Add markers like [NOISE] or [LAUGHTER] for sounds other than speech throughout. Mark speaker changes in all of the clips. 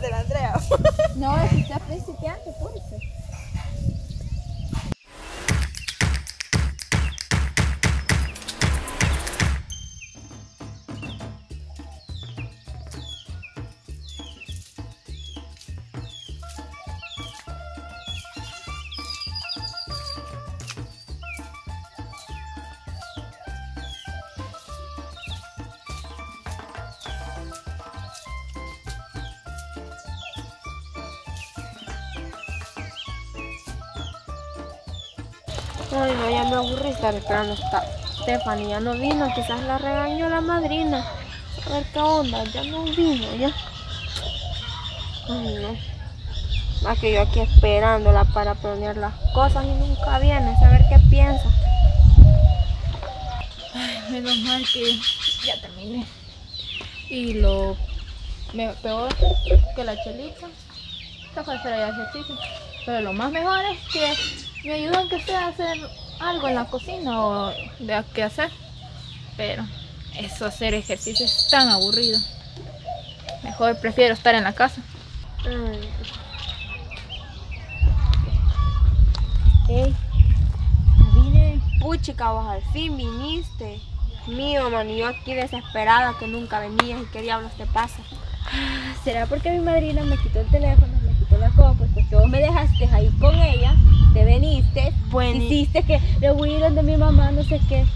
Speaker 1: de la Andrea.
Speaker 2: No, es que está principiante, por eso.
Speaker 3: Ay, no, ya me aburrí estar esperando esta Stephanie. Ya no vino, quizás la regañó la madrina. A ver qué onda, ya no vino, ya. Ay, no. Más que yo aquí esperándola para planear las cosas y nunca viene, a ver qué piensa.
Speaker 1: Menos mal que ya terminé. Y lo peor que la chelita se fue hacer ejercicio. Pero lo más mejor es que me ayudan que sea a hacer algo en la cocina o de qué hacer. Pero eso hacer ejercicio es tan aburrido. Mejor prefiero estar en la casa.
Speaker 3: Ay. Ey, vine. Puchica, vos al fin viniste. Mío, man, y yo aquí desesperada que nunca venías y qué diablos te pasa.
Speaker 2: ¿Será porque mi madrina me quitó el teléfono, me quitó la copa? Pues que vos me dejaste ahí con ella, te veniste,
Speaker 3: Bueno,
Speaker 2: hiciste que le huyeron de mi mamá, no sé qué.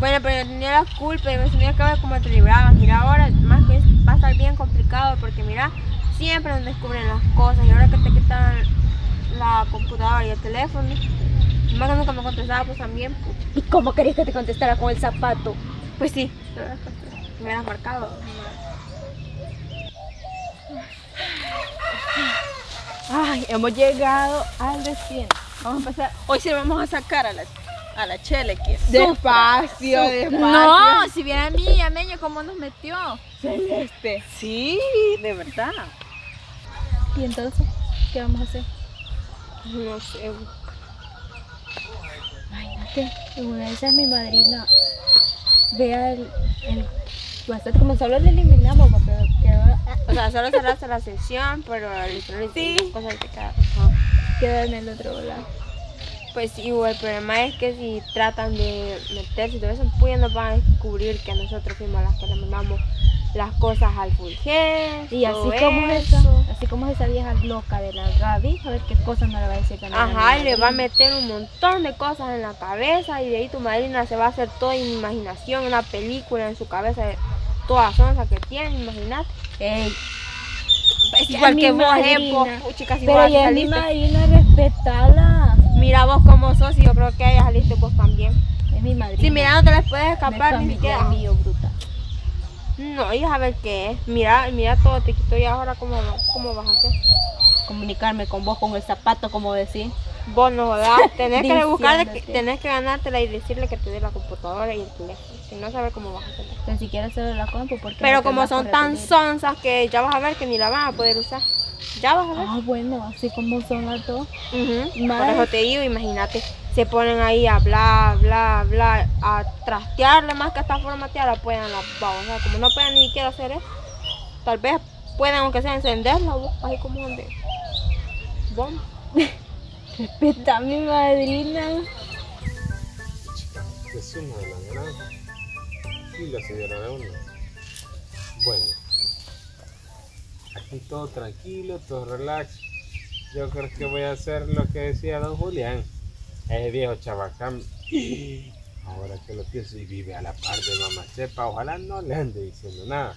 Speaker 3: Bueno, pero tenía la culpa y me tenía que ver cómo te librabas. Mira, ahora más que es, va a estar bien complicado porque mira, siempre nos descubren las cosas y ahora que te quitan la computadora y el teléfono, más que nunca me contestaba, pues también, pues,
Speaker 2: ¿Y cómo querías que te contestara con el zapato?
Speaker 3: pues sí, me hubieras marcado.
Speaker 1: Ay, hemos llegado al destino. Vamos a empezar. Hoy sí vamos a sacar a la, a la chele que
Speaker 4: Despacio, despacio.
Speaker 1: No, si viera a mí, a Meño, cómo nos metió.
Speaker 4: Celeste. Sí, de verdad.
Speaker 2: ¿Y entonces qué vamos a hacer?
Speaker 3: No sé.
Speaker 2: Imagínate, una de esas mi madrina vea el, el Como solo le eliminamos, pero quedó,
Speaker 3: O sea, solo cerraste la sesión, pero el
Speaker 4: Sí.
Speaker 3: cosas
Speaker 2: quedó en el otro lado.
Speaker 3: Pues sí, el problema es que si tratan de meterse y todo eso, pues nos van a descubrir que nosotros fuimos las que le mandamos las cosas al Fulgés.
Speaker 2: Y así como
Speaker 3: eso.
Speaker 2: esa, así como esa vieja loca de la Gaby, a ver qué cosa no le va a decir también.
Speaker 3: Ajá, le va a meter un montón de cosas en la cabeza y de ahí tu madrina se va a hacer toda imaginación, una película en su cabeza de toda sonza que tiene, imagínate.
Speaker 2: Ey,
Speaker 3: Es
Speaker 2: Ya
Speaker 3: igual que vos, eh, puchica, si
Speaker 2: pero
Speaker 3: vos
Speaker 2: ya es mi madrina, respetala.
Speaker 3: Mira vos cómo sos y yo creo que ella saliste vos también.
Speaker 2: Es mi madrina.
Speaker 3: Si mira, no te les puedes
Speaker 2: es
Speaker 3: escapar ni siquiera.
Speaker 2: mío, bruta.
Speaker 3: No, y a ver qué es. Mira, mira todo, te quito y ahora cómo, cómo vas a hacer.
Speaker 2: Comunicarme con vos con el zapato, como decís.
Speaker 3: Vos no jodas, tenés que buscar, tenés que ganártela y decirle que te dé la computadora y el teléfono. Si no, saber cómo vas a hacer.
Speaker 2: Ni siquiera solo la compu, porque
Speaker 3: Pero
Speaker 2: no
Speaker 3: como
Speaker 2: vas
Speaker 3: son tan sonzas que ya vas a ver que ni la van a poder usar. Ya vas a ver.
Speaker 2: Ah, bueno, así como son las dos.
Speaker 3: Ujú, Por eso te digo, imagínate, se ponen ahí a bla, bla, bla, a trastearle más que hasta formatearla, pueden la babos. O sea, como no pueden ni siquiera hacer eso, tal vez pueden, aunque sea encenderla, así como donde. Bomba.
Speaker 2: Respeta a mi madrina.
Speaker 5: Es una de las naranjas. Sí, la señora de uno. Bueno, aquí todo tranquilo, todo relax. Yo creo que voy a hacer lo que decía don Julián. Ese viejo chabacán. Ahora que lo pienso y vive a la par de mamá sepa, ojalá no le ande diciendo nada.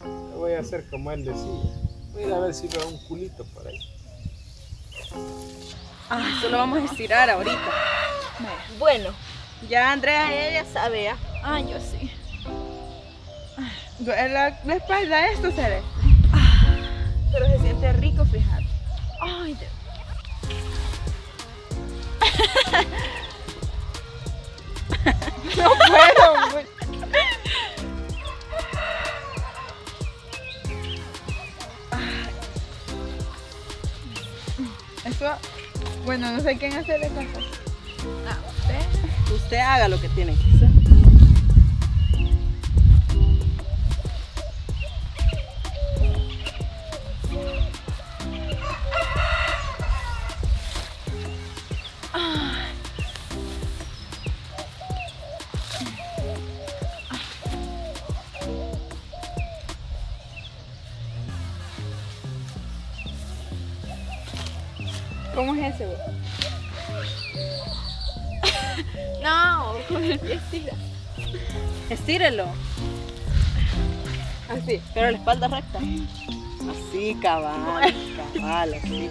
Speaker 5: Yo voy a hacer como él decía. Voy a a ver si veo un culito por ahí.
Speaker 4: Ah, esto lo vamos a estirar ahorita.
Speaker 1: Bueno,
Speaker 4: Ya Andrea, ella ya sabe ya.
Speaker 1: ah, yo sí.
Speaker 4: La, la espalda, esto se ve. Pero se siente rico, fíjate.
Speaker 1: Ay, Dios.
Speaker 4: No puedo. Eso, bueno, no sé quién esa cosa.
Speaker 1: Ah, usted.
Speaker 4: Usted haga lo que tiene que hacer. ¿Cómo es ese, güey? [LAUGHS]
Speaker 1: No, con el pie estira.
Speaker 4: Estírelo. Así.
Speaker 2: Pero la espalda recta.
Speaker 4: Así, cabal. [LAUGHS] Cabal, así.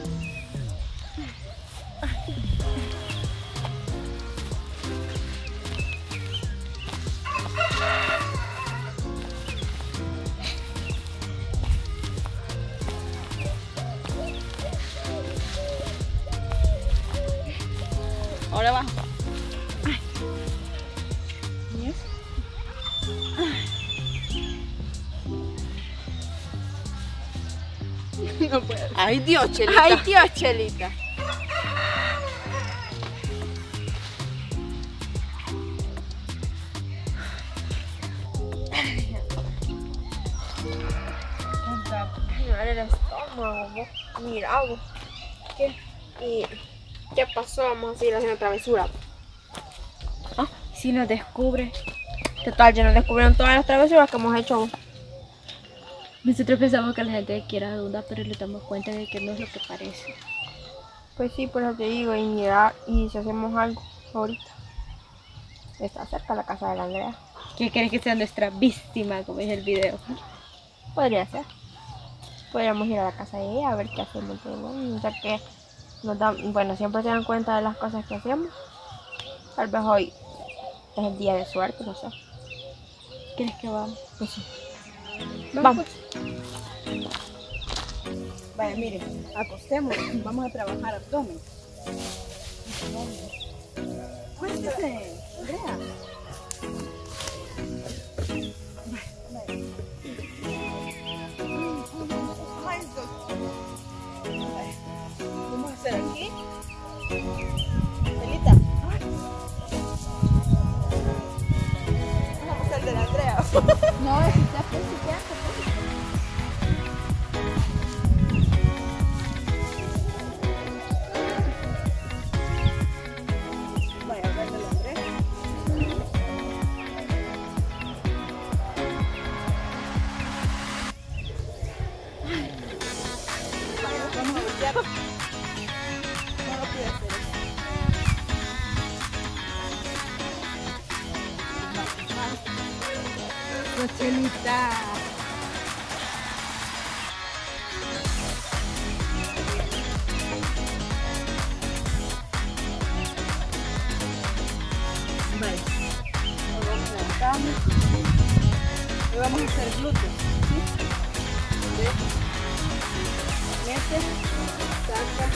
Speaker 4: Ahora va. ¿Y eso? No puedo. Ay, Dios, Chelita.
Speaker 1: Ay, tío, Chelita.
Speaker 3: El estómago. Mira. ¿Qué? ¿Y qué pasó? Vamos a seguir haciendo travesura.
Speaker 2: Ah, si nos descubre.
Speaker 3: Total, ya nos descubrieron todas las travesuras que hemos hecho.
Speaker 2: Nosotros pensamos que la gente quiera duda, pero le damos cuenta de que no es lo que parece.
Speaker 3: Pues sí, por eso te digo, y mira, y si hacemos algo ahorita. Está cerca la casa de la Andrea.
Speaker 2: ¿Quién quiere que sea nuestra víctima, como dice el video?
Speaker 3: Podría ser. Podríamos ir a la casa de ella a ver qué hacemos. ¿no? Ya que nos dan, bueno, siempre se dan cuenta de las cosas que hacemos. Tal vez hoy es el día de suerte, no sé.
Speaker 2: ¿Quieres que vamos?
Speaker 3: Pues sí.
Speaker 4: Vamos. Vaya, mire, acostemos. Vamos a trabajar abdomen. Cuéntese, Andrea. Vamos a hacer glúteos. ¿sí? Ve. Mete. Saca.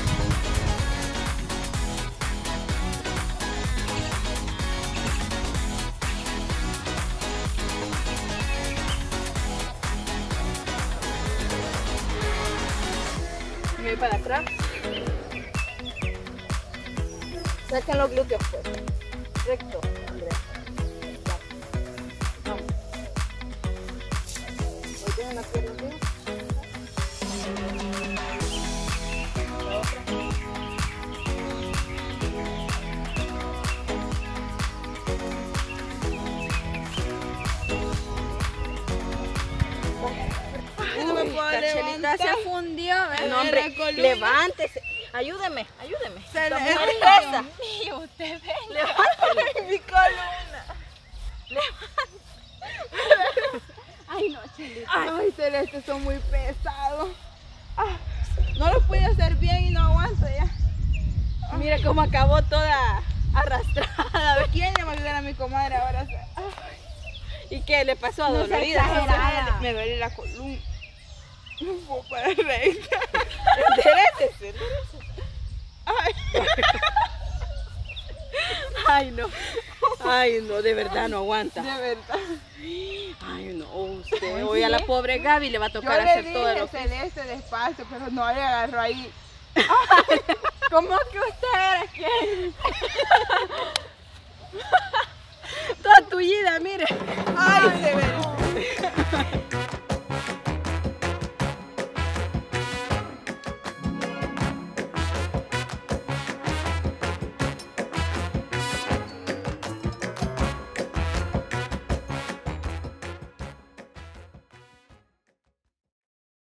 Speaker 4: Para atrás. Saquen los glúteos pues.
Speaker 1: Chelita se fundió.
Speaker 4: No, hombre, levántese. Ayúdeme, ayúdeme.
Speaker 1: Se le
Speaker 4: pesa.
Speaker 1: Mío, usted ve.
Speaker 4: Levánteme. [LAUGHS]
Speaker 1: mi columna.
Speaker 4: Ay, no, Chelita.
Speaker 1: Ay, Celeste, son muy pesados. Ah, no lo pude hacer bien y no aguanto ya.
Speaker 4: Mira cómo acabó toda arrastrada.
Speaker 1: ¿Quién le va a ayudar a mi comadre ahora? Ah,
Speaker 4: ¿Y qué le pasó a
Speaker 1: No
Speaker 4: Dolorida?
Speaker 1: Me duele la columna. No puedo parar recta.
Speaker 4: Enderécese.
Speaker 1: Ay,
Speaker 4: Ay, no. Ay, no, de verdad no aguanta.
Speaker 1: de verdad.
Speaker 4: Ay, no, usted. Hoy a la pobre Gaby le va a
Speaker 1: Yo
Speaker 4: tocar
Speaker 1: le
Speaker 4: hacer todo
Speaker 1: dije
Speaker 4: lo que.
Speaker 1: Celeste despacio, pero no le agarró ahí. Ay, ¿Cómo que usted era quién? [LAUGHS]
Speaker 4: Toda tullida, mire.
Speaker 1: Ay.